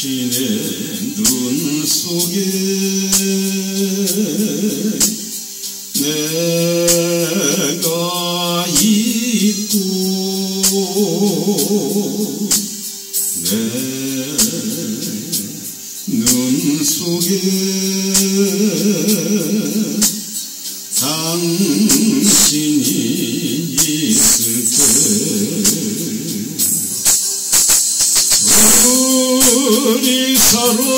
당신의 눈 속에 내가 있고 내 눈 속에 당신 우리 서로가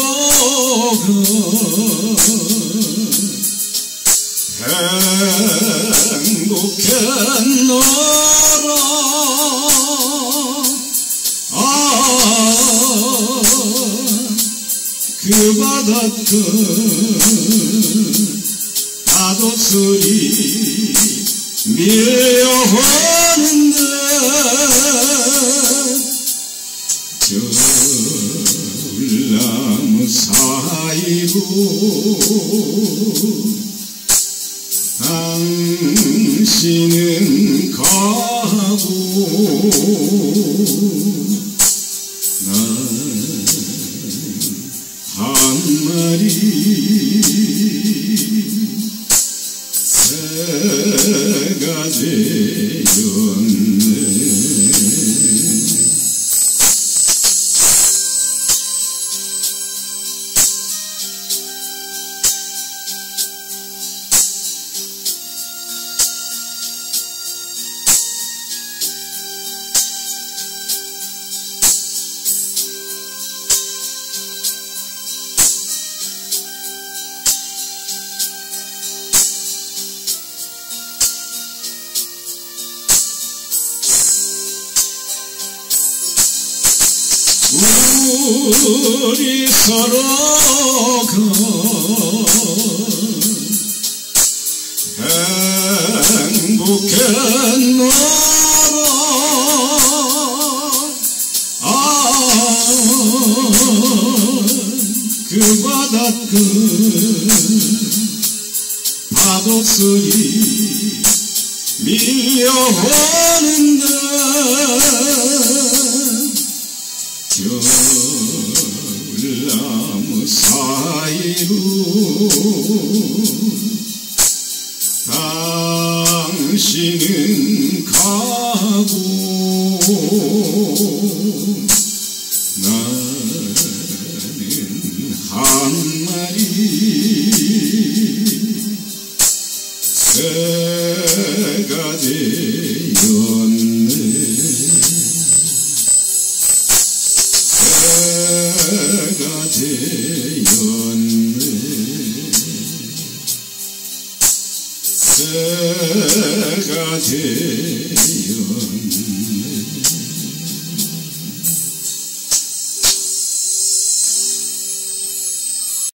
행복했노라 아 그 바닷가 파도 소리 밀려오는데 당신은 가고 난한 마리 새가 되 우리 서로가 행복했노라 아그 바닷가 파도 소리 밀려오는데 당신은 가고 나는 한 마리 새가 되었네 새가 되었네 새가 되었네